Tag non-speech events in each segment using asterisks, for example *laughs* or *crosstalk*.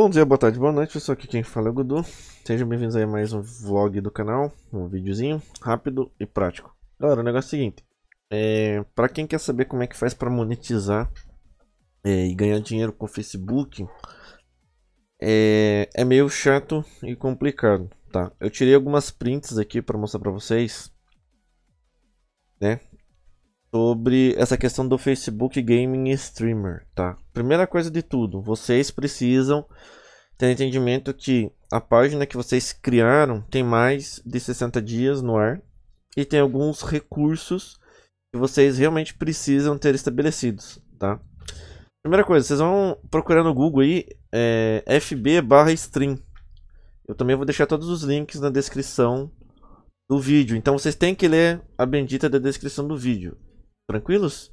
Bom dia, boa tarde, boa noite, pessoal. Aqui quem fala é o Gudu. Sejam bem-vindos a mais um vlog do canal, um videozinho rápido e prático. Galera, o negócio é o seguinte, é, para quem quer saber como é que faz para monetizar é, e ganhar dinheiro com o Facebook, é, é meio chato e complicado, tá? Eu tirei algumas prints aqui para mostrar para vocês, né? Sobre essa questão do Facebook Gaming Streamer, tá? Primeira coisa de tudo, vocês precisam ter entendimento que a página que vocês criaram tem mais de 60 dias no ar e tem alguns recursos que vocês realmente precisam ter estabelecidos, tá? Primeira coisa, vocês vão procurar no Google aí é, fb barra stream. Eu também vou deixar todos os links na descrição do vídeo. Então vocês têm que ler a bendita da descrição do vídeo. Tranquilos?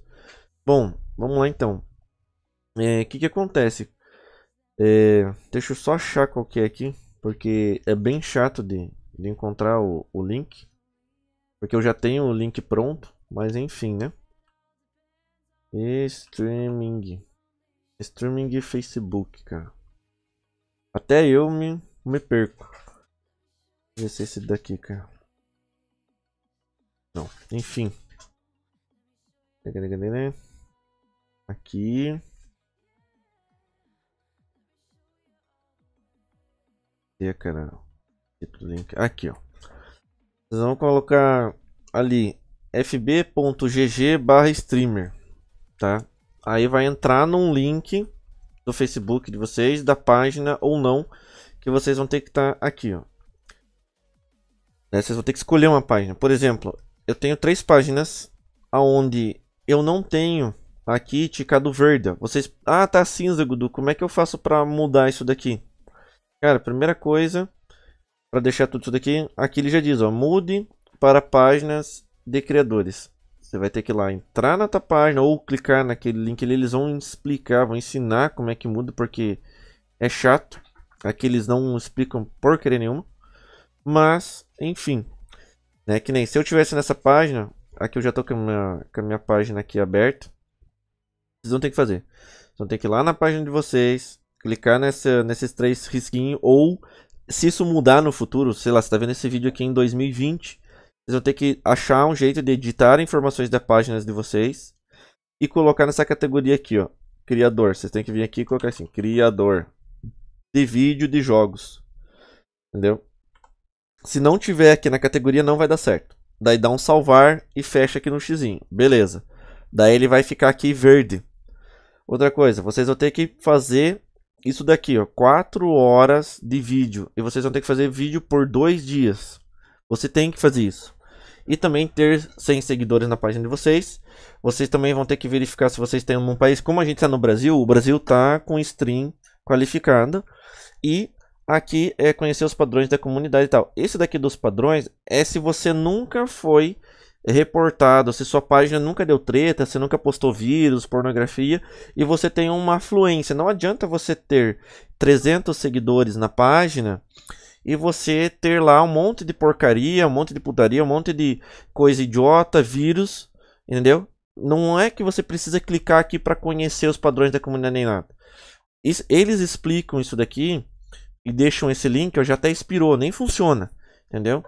Bom, vamos lá então. O é, que que acontece? É, deixa eu só achar qual que é aqui. Porque é bem chato de, de encontrar o, o link. Porque eu já tenho o link pronto. Mas enfim, né? Streaming. Streaming Facebook, cara. Até eu me, me perco. Se esse daqui, cara. Não, enfim. Aqui. Cadê, cara? Aqui, ó. Vocês vão colocar ali fb.gg barra streamer, tá? Aí vai entrar num link do Facebook de vocês, da página ou não, que vocês vão ter que estar tá aqui, ó. Né? Vocês vão ter que escolher uma página. Por exemplo, eu tenho três páginas aonde eu não tenho aqui ticado verde. Vocês, ah, tá cinza, Gudu. Como é que eu faço para mudar isso daqui? Cara, primeira coisa, para deixar tudo isso daqui, aqui ele já diz, ó, mude para páginas de criadores. Você vai ter que ir lá entrar na tua página ou clicar naquele link ali. Eles vão explicar, vão ensinar como é que muda, porque é chato. Aqui eles não explicam porcaria nenhuma. Mas, enfim. Né, que nem se eu tivesse nessa página. Aqui eu já estou com, a minha, com a minha página aqui aberta. Vocês vão ter que fazer. Vocês vão ter que ir lá na página de vocês. Clicar nessa, nesses três risquinhos. Ou se isso mudar no futuro. Sei lá, você está vendo esse vídeo aqui em 2020 vocês vão ter que achar um jeito de editar informações das páginas de vocês e colocar nessa categoria aqui, ó, criador. Vocês têm que vir aqui e colocar assim, criador de vídeo de jogos. Entendeu? Se não tiver aqui na categoria não vai dar certo. Daí dá um salvar e fecha aqui no xizinho. Beleza. Daí ele vai ficar aqui verde. Outra coisa, vocês vão ter que fazer isso daqui, ó, 4 horas de vídeo. E vocês vão ter que fazer vídeo por dois dias. Você tem que fazer isso e também ter 100 seguidores na página de vocês. Vocês também vão ter que verificar se vocês têm um país, como a gente está no Brasil, o Brasil está com stream qualificada e aqui é conhecer os padrões da comunidade e tal. Esse daqui dos padrões é se você nunca foi reportado, se sua página nunca deu treta, se nunca postou vírus, pornografia e você tem uma afluência. Não adianta você ter 300 seguidores na página e você ter lá um monte de porcaria, um monte de putaria, um monte de coisa idiota, vírus, entendeu? Não é que você precisa clicar aqui para conhecer os padrões da comunidade nem nada. Eles explicam isso daqui e deixam esse link, eu já até expirou, nem funciona, entendeu?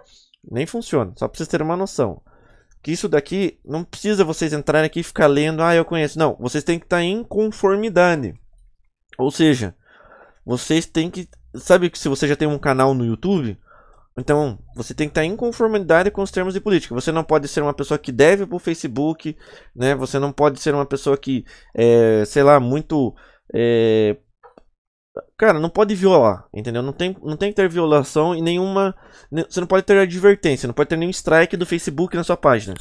Nem funciona, só para vocês terem uma noção. Que isso daqui não precisa vocês entrarem aqui e ficar lendo, ah, eu conheço. Não, vocês têm que estar em conformidade. Ou seja, vocês têm que Sabe que se você já tem um canal no YouTube, então você tem que estar em conformidade com os termos de política. Você não pode ser uma pessoa que deve para o Facebook, né? Você não pode ser uma pessoa que, é, sei lá, muito. É... Cara, não pode violar, entendeu? Não tem, não tem que ter violação e nenhuma. Você não pode ter advertência, não pode ter nenhum strike do Facebook na sua página.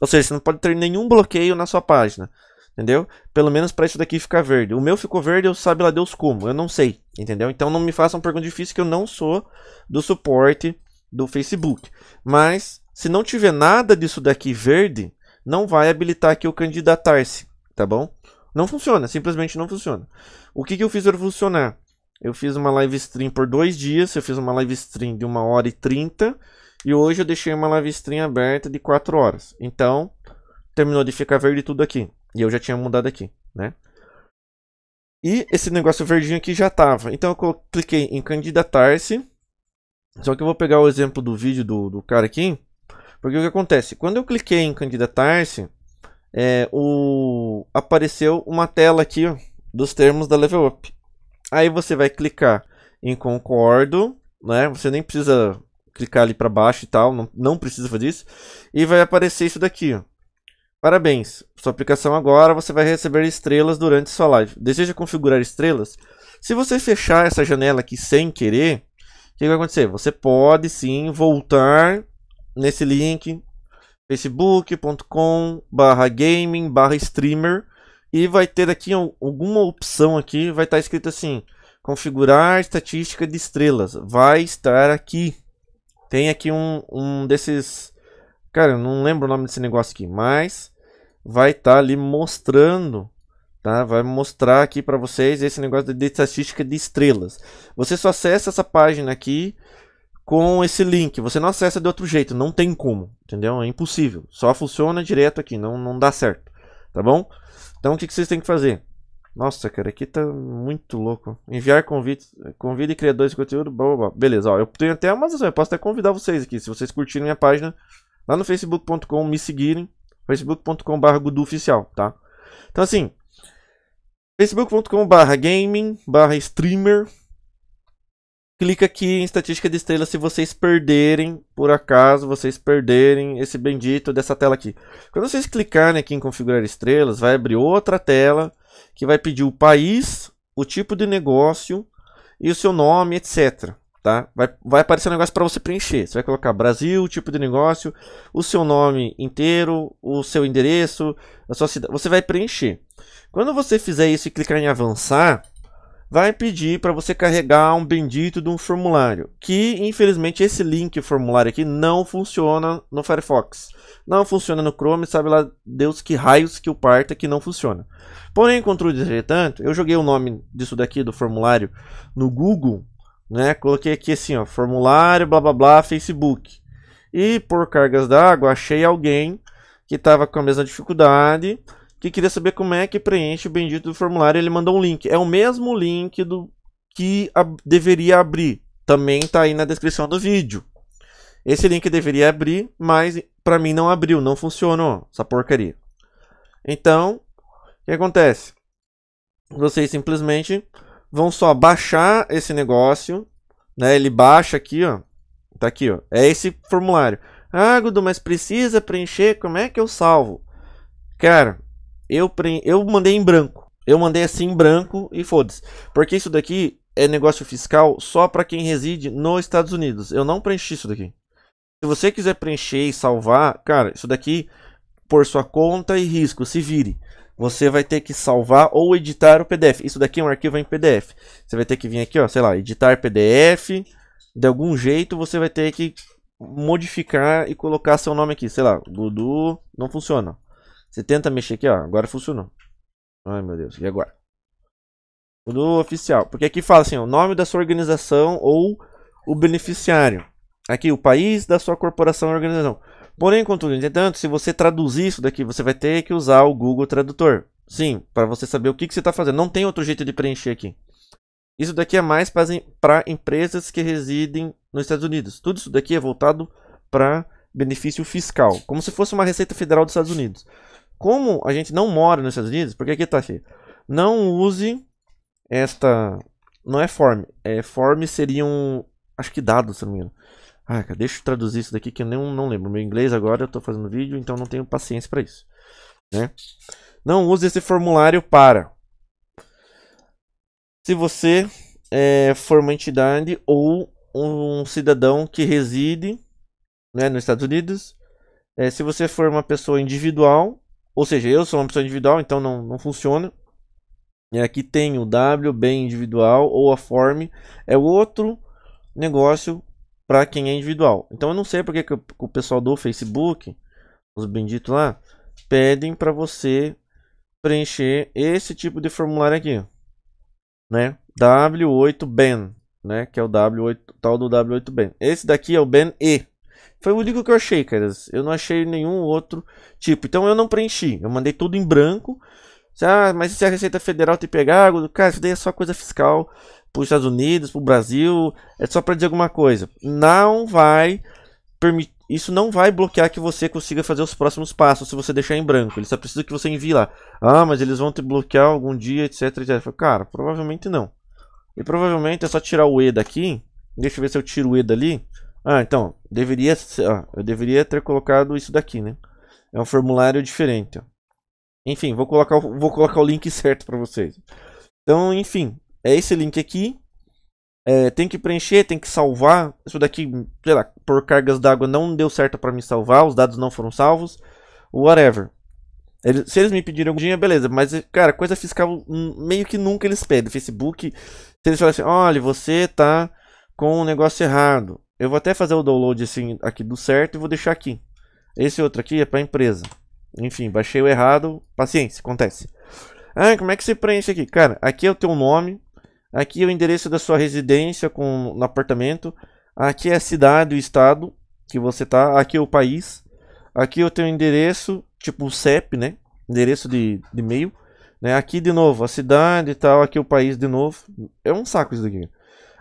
Ou seja, você não pode ter nenhum bloqueio na sua página. Entendeu? Pelo menos para isso daqui ficar verde. O meu ficou verde, eu sabe lá Deus como. Eu não sei. Entendeu? Então não me façam pergunta difícil que eu não sou do suporte do Facebook. Mas se não tiver nada disso daqui verde, não vai habilitar aqui o candidatar-se. Tá bom? Não funciona, simplesmente não funciona. O que, que eu fiz para funcionar? Eu fiz uma live stream por dois dias. Eu fiz uma live stream de uma hora e trinta. E hoje eu deixei uma live stream aberta de 4 horas. Então, terminou de ficar verde tudo aqui. E eu já tinha mudado aqui, né? E esse negócio verdinho aqui já estava. Então eu cliquei em candidatar-se. Só que eu vó pegar o exemplo do vídeo do, do cara aqui. Porque o que acontece? Quando eu cliquei em candidatar-se, é, o... apareceu uma tela aqui ó, dos termos da Level Up. Aí você vai clicar em concordo, né? Você nem precisa clicar ali para baixo e tal, não, não precisa fazer isso. E vai aparecer isso daqui, ó. Parabéns, sua aplicação agora você vai receber estrelas durante sua live. Deseja configurar estrelas? Se você fechar essa janela aqui sem querer, o que vai acontecer? Você pode sim voltar nesse link facebook.com barra gaming barra streamer e vai ter aqui alguma opção aqui, vai estar escrito assim, configurar estatística de estrelas, vai estar aqui. Tem aqui um, um desses, cara, eu não lembro o nome desse negócio aqui, mas vai estar tá ali mostrando, tá? Vai mostrar aqui para vocês esse negócio de estatística de estrelas. Você só acessa essa página aqui com esse link. Você não acessa de outro jeito, não tem como, entendeu? É impossível. Só funciona direto aqui, não, não dá certo, tá bom? Então o que, que vocês têm que fazer? Nossa, cara, aqui tá muito louco. Enviar convite, convide criadores de conteúdo, blá, blá, blá. Beleza, ó, eu tenho até uma eu posso até convidar vocês aqui, se vocês curtirem minha página, lá no facebook.com, me seguirem, facebook.com.br guduoficial, tá? Então assim, facebook.com.br gaming, barra streamer, clica aqui em estatística de estrelas se vocês perderem, por acaso, vocês perderem esse bendito dessa tela aqui. Quando vocês clicarem aqui em configurar estrelas, vai abrir outra tela que vai pedir o país, o tipo de negócio e o seu nome, etc tá? Vai, vai aparecer um negócio para você preencher. Você vai colocar Brasil, tipo de negócio, o seu nome inteiro, o seu endereço, a sua cidade. Você vai preencher. Quando você fizer isso e clicar em avançar, vai pedir para você carregar um bendito de um formulário, que infelizmente esse link formulário aqui não funciona no Firefox. Não funciona no Chrome, sabe lá Deus que raios que o parta que não funciona. Porém, contudo, entretanto, eu joguei o nome disso daqui do formulário no Google né? Coloquei aqui assim, ó, formulário, blá blá blá, Facebook. E por cargas d'água, achei alguém que estava com a mesma dificuldade, que queria saber como é que preenche o bendito do formulário. Ele mandou um link. É o mesmo link do que deveria abrir. Também está aí na descrição do vídeo. Esse link deveria abrir, mas para mim não abriu, não funcionou essa porcaria. Então, o que acontece? Vocês simplesmente vão só baixar esse negócio, né? Ele baixa aqui, ó. Tá aqui, ó. É esse formulário. Ah, Gudu, mas precisa preencher, como é que eu salvo? Cara, eu, pre... eu mandei em branco. Eu mandei assim em branco e foda-se. Porque isso daqui é negócio fiscal só para quem reside nos Estados Unidos. Eu não preenchi isso daqui. Se você quiser preencher e salvar, cara, isso daqui por sua conta e risco, se vire você vai ter que salvar ou editar o PDF. Isso daqui é um arquivo em PDF. Você vai ter que vir aqui, ó, sei lá, editar PDF. De algum jeito você vai ter que modificar e colocar seu nome aqui. Sei lá, Dudu não funciona. Você tenta mexer aqui, ó, agora funcionou. Ai meu Deus, e agora? Dudu oficial. Porque aqui fala assim, ó, o nome da sua organização ou o beneficiário. Aqui, o país da sua corporação ou organização. Porém, contudo, entretanto, se você traduzir isso daqui, você vai ter que usar o Google Tradutor. Sim, para você saber o que, que você está fazendo. Não tem outro jeito de preencher aqui. Isso daqui é mais para empresas que residem nos Estados Unidos. Tudo isso daqui é voltado para benefício fiscal, como se fosse uma Receita Federal dos Estados Unidos. Como a gente não mora nos Estados Unidos, porque aqui está aqui, não use esta, não é form, é form seria um, acho que dados, se não me engano. Ah, deixa eu traduzir isso daqui que eu não, não lembro. Meu inglês agora eu estou fazendo vídeo, então não tenho paciência para isso. Né? Não use esse formulário para. Se você é, for uma entidade ou um cidadão que reside né, nos Estados Unidos, é, se você for uma pessoa individual, ou seja, eu sou uma pessoa individual, então não, não funciona. E aqui tem o W, bem individual, ou a form, é outro negócio para quem é individual. Então eu não sei porque que o pessoal do Facebook, os benditos lá, pedem para você preencher esse tipo de formulário aqui, né? W8Ben, né? Que é o W8, tal do W8Ben. Esse daqui é o Ben E. Foi o único que eu achei, caras. Eu não achei nenhum outro tipo. Então eu não preenchi. Eu mandei tudo em branco. Ah, mas se a Receita Federal te pegar, cara, isso daí é só coisa fiscal para os Estados Unidos, para o Brasil, é só para dizer alguma coisa. Não vai permitir, isso não vai bloquear que você consiga fazer os próximos passos se você deixar em branco. Ele só precisa que você envie lá. Ah, mas eles vão te bloquear algum dia, etc, etc. Cara, provavelmente não. E provavelmente é só tirar o E daqui. Deixa eu ver se eu tiro o E dali. Ah, então, deveria, ah, eu deveria ter colocado isso daqui, né? É um formulário diferente, ó. Enfim, vou colocar, vou colocar o link *laughs* certo para vocês. Então, enfim, é esse link aqui. É, tem que preencher, tem que salvar. Isso daqui, sei lá, por cargas d'água não deu certo para me salvar, os dados não foram salvos. Whatever. Eles, se eles me pedirem algum dinheiro, beleza. Mas, cara, coisa fiscal meio que nunca eles pedem. Facebook, se eles falarem assim, olha, você tá com um negócio errado. Eu vou até fazer o download assim, aqui do certo e vou deixar aqui. Esse outro aqui é para empresa. Enfim, baixei o errado. Paciência, acontece. Ah, como é que você preenche aqui? Cara, aqui é o teu nome. Aqui é o endereço da sua residência com, no apartamento. Aqui é a cidade, o estado que você tá. Aqui é o país. Aqui é o teu endereço, tipo o CEP, né? Endereço de, de e-mail. Né? Aqui de novo, a cidade e tal. Aqui é o país de novo. É um saco isso daqui.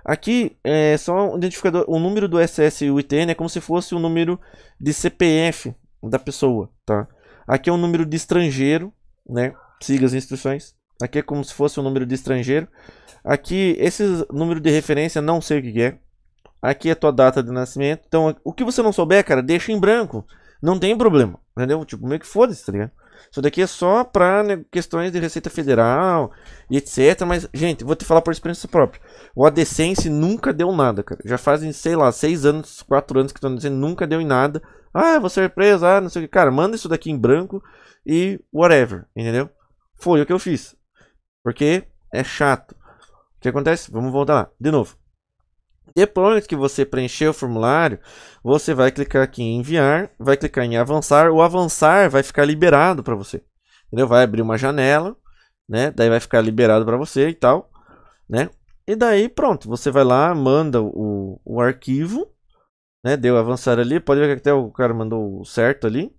Aqui é só um identificador. O número do SS e o ITN é como se fosse o número de CPF da pessoa, tá? Aqui é o número de estrangeiro, né? Siga as instruções. Aqui é como se fosse o número de estrangeiro. Aqui, esse número de referência, não sei o que é. Aqui é a tua data de nascimento. Então, o que você não souber, cara, deixa em branco. Não tem problema, entendeu? Tipo, meio que foda-se, tá ligado? Isso daqui é só para né, questões de Receita Federal e etc. Mas, gente, vou te falar por experiência própria. O AdSense nunca deu nada, cara. Já fazem, sei lá, seis anos, quatro anos que estão dizendo nunca deu em nada. Ah, você é preso, ah, não sei o que. Cara, manda isso daqui em branco e whatever, entendeu? Foi o que eu fiz. Porque é chato. O que acontece? Vamos voltar lá. De novo. Depois que você preencher o formulário, você vai clicar aqui em enviar, vai clicar em avançar. O avançar vai ficar liberado para você. Entendeu? Vai abrir uma janela, né? Daí vai ficar liberado para você e tal, né? E daí pronto, você vai lá, manda o, o arquivo, né? Deu avançar ali, pode ver que até o cara mandou certo ali.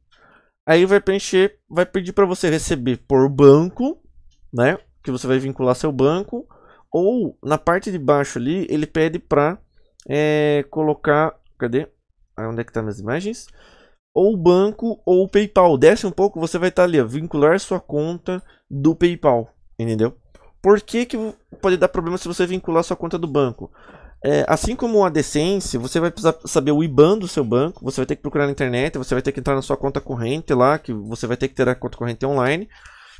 Aí vai preencher, vai pedir para você receber por banco, né? Que você vai vincular seu banco ou na parte de baixo ali, ele pede para é, colocar. Cadê? Aí onde é que tá minhas imagens? Ou banco ou PayPal. Desce um pouco, você vai estar tá ali, ó, vincular sua conta do PayPal. Entendeu? Por que, que pode dar problema se você vincular sua conta do banco? É, assim como o AdSense, você vai precisar saber o IBAN do seu banco, você vai ter que procurar na internet, você vai ter que entrar na sua conta corrente lá, que você vai ter que ter a conta corrente online,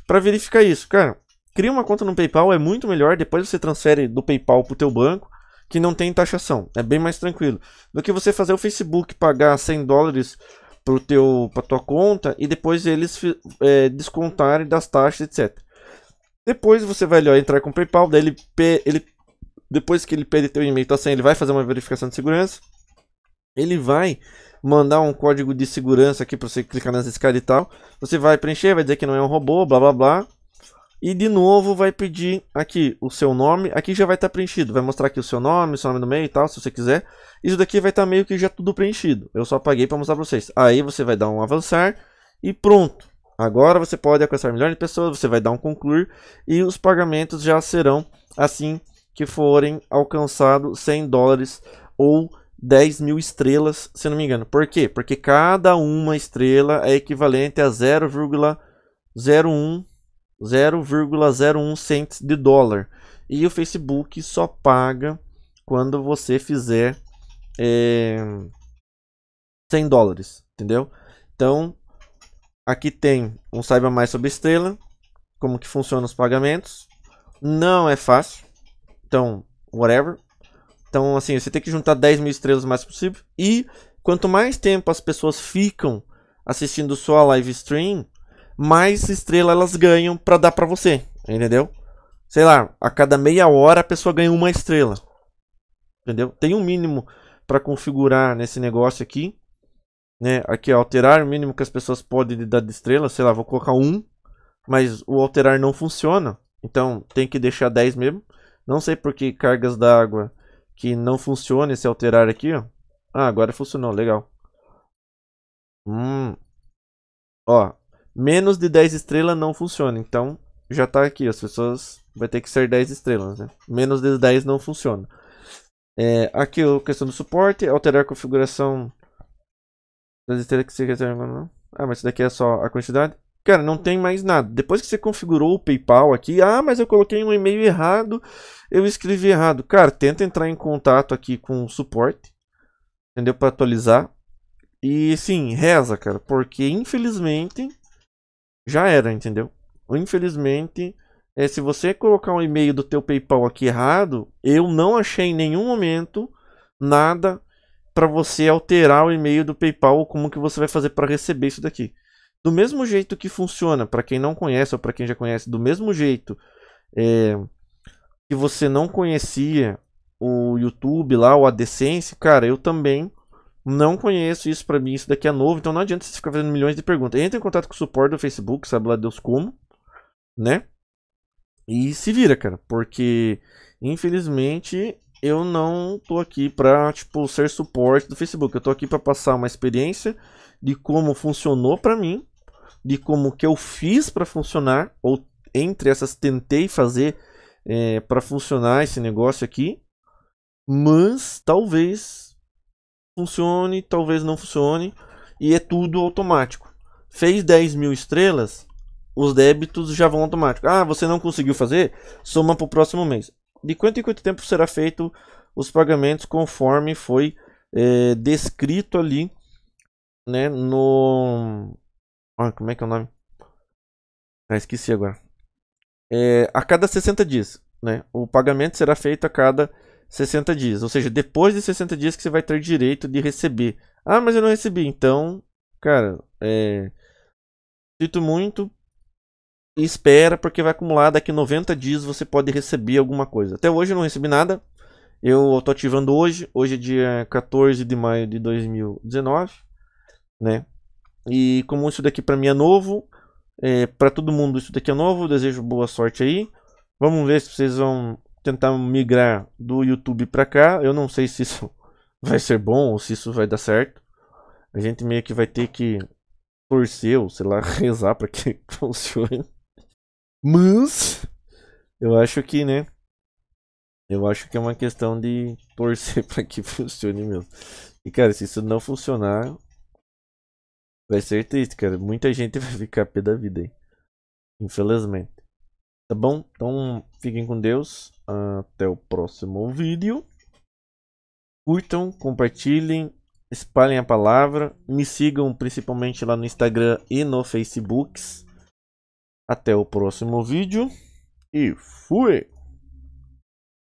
para verificar isso. Cara, Cria uma conta no PayPal, é muito melhor. Depois você transfere do PayPal para o teu banco, que não tem taxação. É bem mais tranquilo. Do que você fazer o Facebook pagar 100 dólares para a tua conta e depois eles é, descontarem das taxas, etc. Depois você vai ó, entrar com o PayPal, daí ele, depois que ele pede teu e-mail, tá ele vai fazer uma verificação de segurança. Ele vai mandar um código de segurança aqui para você clicar nas escadas e tal. Você vai preencher, vai dizer que não é um robô, blá blá blá. E de novo vai pedir aqui o seu nome. Aqui já vai estar tá preenchido. Vai mostrar aqui o seu nome, o seu nome no meio e tal, se você quiser. Isso daqui vai estar tá meio que já tudo preenchido. Eu só apaguei para mostrar para vocês. Aí você vai dar um avançar e pronto. Agora você pode alcançar milhões de pessoas, você vai dar um concluir e os pagamentos já serão assim que forem alcançados 100 dólares ou 10 mil estrelas, se não me engano. Por quê? Porque cada uma estrela é equivalente a 0,01 0,01 cents de dólar. E o Facebook só paga quando você fizer é, 100 dólares, entendeu? Então, aqui tem um saiba mais sobre estrela, como que funcionam os pagamentos. Não é fácil, então, whatever. Então, assim, você tem que juntar 10 mil estrelas o mais possível. E quanto mais tempo as pessoas ficam assistindo sua live stream, mais estrela elas ganham para dar para você, entendeu? Sei lá, a cada meia hora a pessoa ganha uma estrela. Entendeu? Tem um mínimo para configurar nesse negócio aqui, né? Aqui alterar o mínimo que as pessoas podem dar de estrela, sei lá, vou colocar um, mas o alterar não funciona. Então tem que deixar 10 mesmo. Não sei por que cargas d'água que não funciona esse alterar aqui, ó. Ah, agora funcionou, legal. Hum. Ó, menos de 10 estrelas não funciona. Então, já tá aqui. As pessoas vai ter que ser 10 estrelas, né? Menos de 10 não funciona. É, aqui a questão do suporte, alterar a configuração das estrelas que você reserva. Ah, mas isso daqui é só a quantidade. Cara, não tem mais nada. Depois que você configurou o PayPal aqui, ah, mas eu coloquei um e-mail errado, eu escrevi errado. Cara, tenta entrar em contato aqui com o suporte, entendeu? Para atualizar. E sim, reza, cara, porque infelizmente já era, entendeu? Infelizmente, é, se você colocar um e-mail do teu PayPal aqui errado, eu não achei em nenhum momento nada para você alterar o e-mail do PayPal ou como que você vai fazer para receber isso daqui. Do mesmo jeito que funciona, para quem não conhece ou para quem já conhece, do mesmo jeito é, que você não conhecia o YouTube lá, o AdSense, cara, eu também não conheço isso para mim, isso daqui é novo, então não adianta você ficar fazendo milhões de perguntas. Entre em contato com o suporte do Facebook, sabe lá Deus como, né? E se vira, cara, porque infelizmente eu não tô aqui pra, tipo, ser suporte do Facebook. Eu tô aqui para passar uma experiência de como funcionou para mim de como que eu fiz para funcionar, ou entre essas tentei fazer é, para funcionar esse negócio aqui, mas talvez funcione, talvez não funcione, e é tudo automático. Fez 10 mil estrelas, os débitos já vão automático. Ah, você não conseguiu fazer? Soma para o próximo mês. De quanto em quanto tempo será feito os pagamentos conforme foi é, descrito ali né, no, ah, como é que é o nome? Ah, esqueci agora. É, a cada 60 dias, né? O pagamento será feito a cada 60 dias. Ou seja, depois de 60 dias que você vai ter direito de receber. Ah, mas eu não recebi. Então, cara, é... Sinto muito. Espera, porque vai acumular. Daqui 90 dias você pode receber alguma coisa. Até hoje eu não recebi nada. Eu tô ativando hoje. Hoje é dia 14 de maio de 2019. Né? E como isso daqui para mim é novo, é, para todo mundo isso daqui é novo, desejo boa sorte aí. Vamos ver se vocês vão tentar migrar do YouTube para cá. Eu não sei se isso *laughs* vai ser bom ou se isso vai dar certo. A gente meio que vai ter que torcer ou sei lá, *laughs* rezar para que *laughs* funcione. Mas eu acho que, né? Eu acho que é uma questão de torcer para que funcione mesmo. E cara, se isso não funcionar, Vai ser triste, cara. Muita gente vai ficar pé da vida aí. Infelizmente. Tá bom? Então fiquem com Deus. Até o próximo vídeo. Curtam, compartilhem, espalhem a palavra. Me sigam principalmente lá no Instagram e no Facebook. Até o próximo vídeo. E fui!